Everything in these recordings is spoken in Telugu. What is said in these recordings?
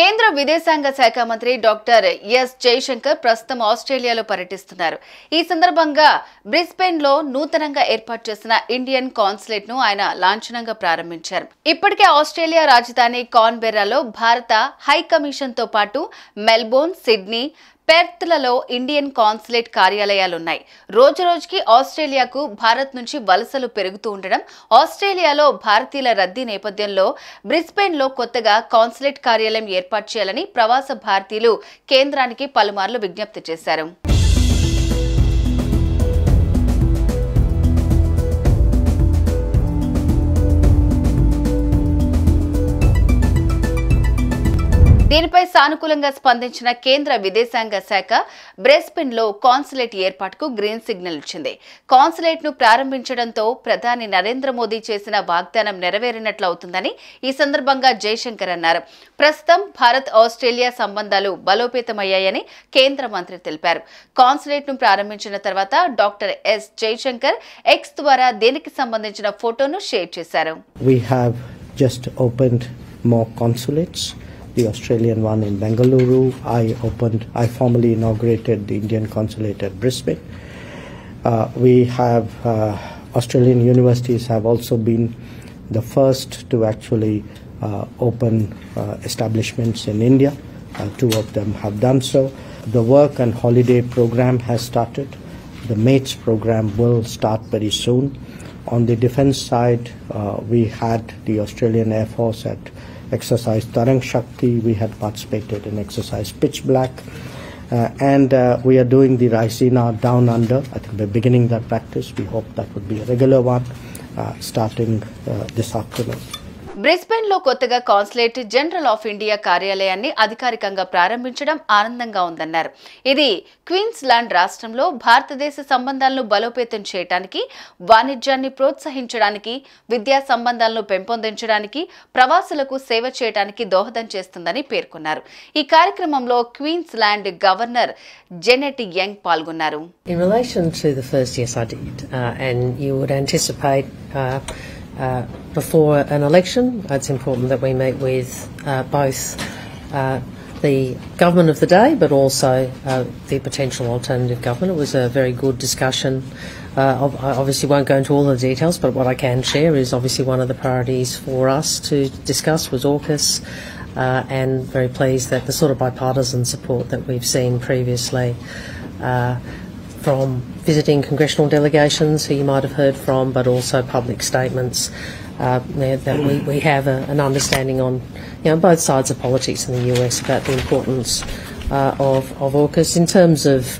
కేంద్ర విదేశాంగ శాఖ మంత్రి డాక్టర్ ఎస్ జయశంకర్ ప్రస్తుతం ఆస్ట్రేలియాలో పర్యటిస్తున్నారు. ఈ సందర్భంగా బ్రిస్బెన్లో నూతనంగా ఏర్పాటు చేసిన ఇండియన్ కాన్సులేట్ను ఆయన లాంఛనంగా ప్రారంభించారు. ఇప్పటికే ఆస్ట్రేలియా రాజధాని కాన్బెర్రాలో భారత హై కమిషన్తో పాటు మెల్బోర్న్ సిడ్నీ పెర్త్లలో ఇండియన్ కాన్సులేట్ కార్యాలయాలున్నాయి. రోజురోజుకి ఆస్ట్రేలియాకు భారత్ నుంచి వలసలు పెరుగుతూ ఉండడం ఆస్ట్రేలియాలో భారతీయుల రద్దీ నేపథ్యంలో బ్రిస్బెన్లో కొత్తగా కాన్సులేట్ కార్యాలయం ఏర్పాటు చేయాలని ప్రవాస భారతీయులు కేంద్రానికి పలుమార్లు విజ్ఞప్తి చేశారు. దీనిపై సానుకూలంగా స్పందించిన కేంద్ర విదేశాంగ శాఖ బ్రెస్బెన్లో కాన్సులేట్ ఏర్పాటుకు గ్రీన్ సిగ్నల్ ఇచ్చింది. కాన్సులేట్ను ప్రారంభించడంతో ప్రధాని నరేంద్ర మోదీ చేసిన వాగ్దానం నెరవేరినట్లు అవుతుందని ఈ సందర్భంగా జయశంకర్ అన్నారు. ప్రస్తుతం భారత్ ఆస్ట్రేలియా సంబంధాలు బలోపేతమయ్యాయని కేంద్ర మంత్రి తెలిపారు. కాన్సులేట్ను ప్రారంభించిన తర్వాత డాక్టర్ ఎస్ జయశంకర్ ఎక్స్ ద్వారా దీనికి సంబంధించిన ఫోటోను షేర్ చేశారు. We have just opened more consulates. The Australian one in Bengaluru. I opened. I formally inaugurated the Indian consulate at Brisbane. Uh, we have uh, Australian universities have also been the first to actually uh, open uh, establishments in India. Uh, two of them have done so. The work and holiday program has started. The MATES program will start very soon. On the defense side, uh, we had the Australian Air Force at exercise Tarang Shakti. We had participated in exercise Pitch Black. Uh, and uh, we are doing the Raisina Down Under. I think we're beginning that practice. We hope that would be a regular one uh, starting uh, this afternoon. బ్రిస్బెన్లో కొత్తగా కాన్సులేట్ జనరల్ ఆఫ్ ఇండియా కార్యాలయాన్ని అధికారికంగా ప్రారంభించడం ఆనందంగా ఉందన్నారు ఇది క్వీన్స్ ల్యాండ్ రాష్ట్రంలో భారతదేశ సంబంధాలను బలోపేతం చేయడానికి వాణిజ్యాన్ని ప్రోత్సహించడానికి విద్యా సంబంధాలను పెంపొందించడానికి ప్రవాసులకు సేవ చేయడానికి దోహదం చేస్తుందని పేర్కొన్నారు ఈ కార్యక్రమంలో క్వీన్స్ ల్యాండ్ గవర్నర్ జెనెట్ యంగ్ పాల్గొన్నారు In relation to the first, yes, I did. Uh, and you would anticipate uh, uh, before an election, it's important that we meet with uh, both uh, the government of the day but also uh, the potential alternative government. It was a very good discussion. Uh, I obviously won't go into all the details, but what I can share is obviously one of the priorities for us to discuss was AUKUS. Uh, and very pleased that the sort of bipartisan support that we've seen previously uh, from visiting congressional delegations who you might have heard from, but also public statements uh, that we, we have a, an understanding on you know, both sides of politics in the US about the importance uh, of, of AUKUS. In terms of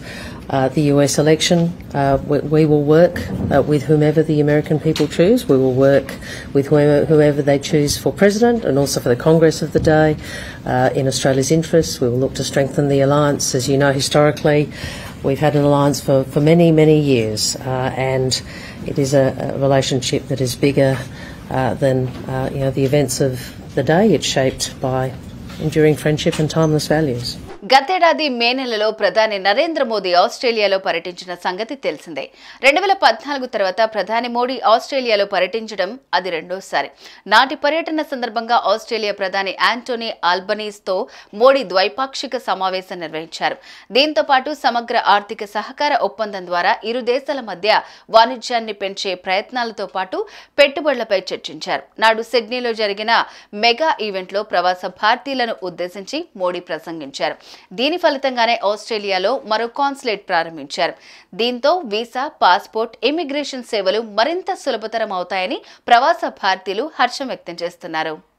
uh, the US election, uh, we, we will work uh, with whomever the American people choose. We will work with whoever, whoever they choose for president and also for the Congress of the day uh, in Australia's interests. We will look to strengthen the alliance. As you know, historically, we've had an alliance for, for many, many years, uh, and it is a, a relationship that is bigger than you know the events of the day. It's shaped by enduring friendship and timeless values. గతేడాది మే నెలలో ప్రధాని నరేంద్ర మోదీ ఆస్ట్రేలియాలో పర్యటించిన సంగతి తెలిసిందే. రెండు వేల పద్నాలుగు తర్వాత ప్రధాని మోడీ ఆస్ట్రేలియాలో పర్యటించడం అది రెండోసారి. నాటి పర్యటన సందర్భంగా ఆస్ట్రేలియా ప్రధాని యాంటోనీ ఆల్బనీస్తో మోడీ ద్వైపాక్షిక సమావేశం నిర్వహించారు. దీంతో పాటు సమగ్ర ఆర్థిక సహకార ఒప్పందం ద్వారా ఇరు దేశాల మధ్య వాణిజ్యాన్ని పెంచే ప్రయత్నాలతో పాటు పెట్టుబడులపై చర్చించారు. నాడు సిడ్నీలో జరిగిన మెగా ఈవెంట్లో ప్రవాస భారతీయులను ఉద్దేశించి మోడీ ప్రసంగించారు. దీని ఫలితంగానే ఆస్ట్రేలియాలో మరో కాన్సులేట్ ప్రారంభించారు. దీంతో వీసా పాస్పోర్ట్ ఇమిగ్రేషన్ సేవలు మరింత సులభతరం అవుతాయని ప్రవాస భారతీయులు హర్షం వ్యక్తం చేస్తున్నారు.